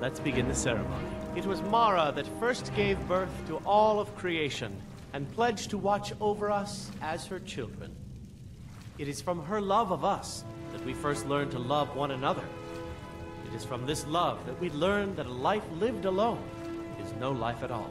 Let's begin the ceremony. It was Mara that first gave birth to all of creation and pledged to watch over us as her children. It is from her love of us that we first learn to love one another. It is from this love that we learn that a life lived alone is no life at all.